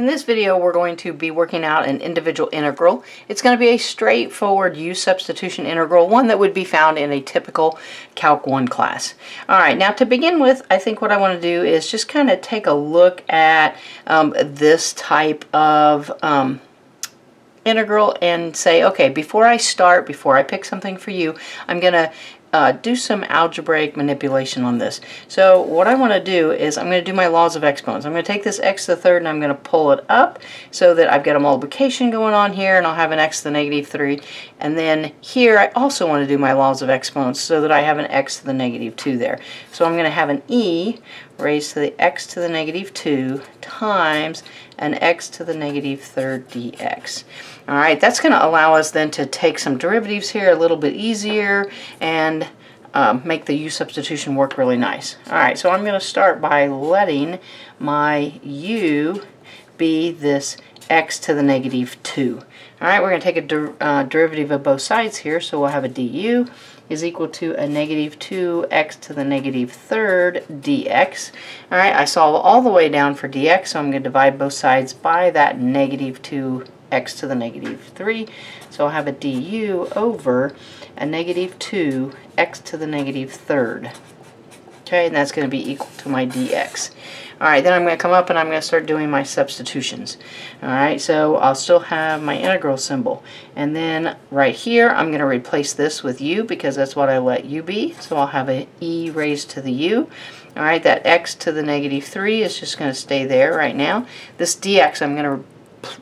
In this video we're going to be working out an indefinite integral. It's going to be a straightforward u substitution integral, one that would be found in a typical Calc 1 class. Alright, now to begin with I think what I want to do is just kind of take a look at um, this type of um, integral and say, okay, before I start, before I pick something for u, I'm going to uh, do some algebraic manipulation on this. So what I want to do is I'm going to do my laws of exponents. I'm going to take this x to the third and I'm going to pull it up so that I've got a multiplication going on here and I'll have an x to the negative 3. And then here I also want to do my laws of exponents so that I have an x to the negative 2 there. So I'm going to have an e raised to the x to the negative 2 times an x to the negative third dx. Alright, that's going to allow us then to take some derivatives here a little bit easier and um, make the u substitution work really nice. Alright, so I'm going to start by letting my u be this x to the negative 2. Alright, we're going to take a der uh, derivative of both sides here, so we'll have a du is equal to a negative 2x to the negative third dx. Alright, I solve all the way down for dx, so I'm going to divide both sides by that negative 2x to the negative 3. So I'll have a du over a negative 2x to the negative third. Okay, and that's going to be equal to my dx. Alright, then I'm going to come up and I'm going to start doing my substitutions. Alright, so I'll still have my integral symbol. And then right here, I'm going to replace this with u because that's what I let u be. So I'll have an e raised to the u. Alright, that x to the negative 3 is just going to stay there right now. This dx I'm going to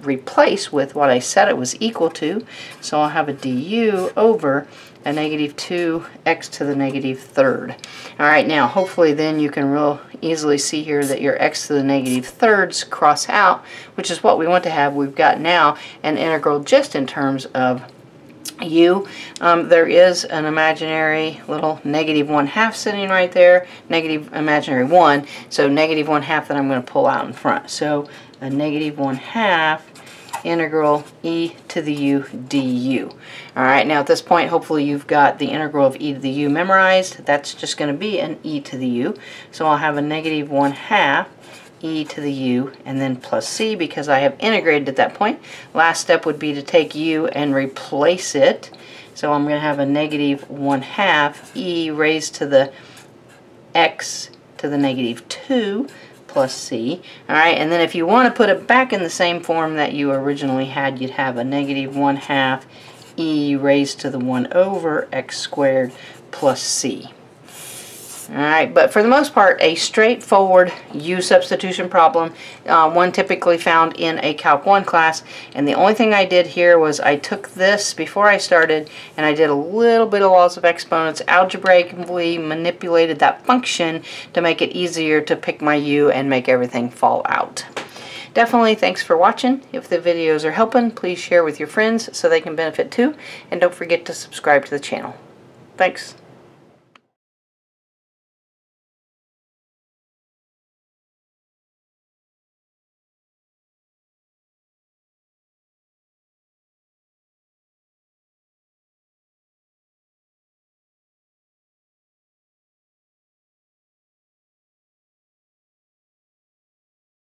replace with what I said it was equal to. So I'll have a du over a negative 2x to the negative third. Alright, now hopefully then you can real easily see here that your x to the negative thirds cross out, which is what we want to have. We've got now an integral just in terms of u. Um, there is an imaginary little negative 1 half sitting right there, negative imaginary 1, so negative 1 half that I'm going to pull out in front. So a negative 1 half integral e to the u du. Alright, now at this point hopefully you've got the integral of e to the u memorized. That's just going to be an e to the u. So I'll have a negative 1 half e to the u and then plus c because I have integrated at that point. Last step would be to take u and replace it. So I'm going to have a negative 1 half e raised to the x to the negative 2 plus c. Alright, and then if you want to put it back in the same form that you originally had, you'd have a negative 1 half e raised to the 1 over x squared plus c. Alright, but for the most part, a straightforward U substitution problem, uh, one typically found in a Calc 1 class, and the only thing I did here was I took this before I started, and I did a little bit of laws of exponents, algebraically manipulated that function to make it easier to pick my U and make everything fall out. Definitely thanks for watching. If the videos are helping, please share with your friends so they can benefit too, and don't forget to subscribe to the channel. Thanks.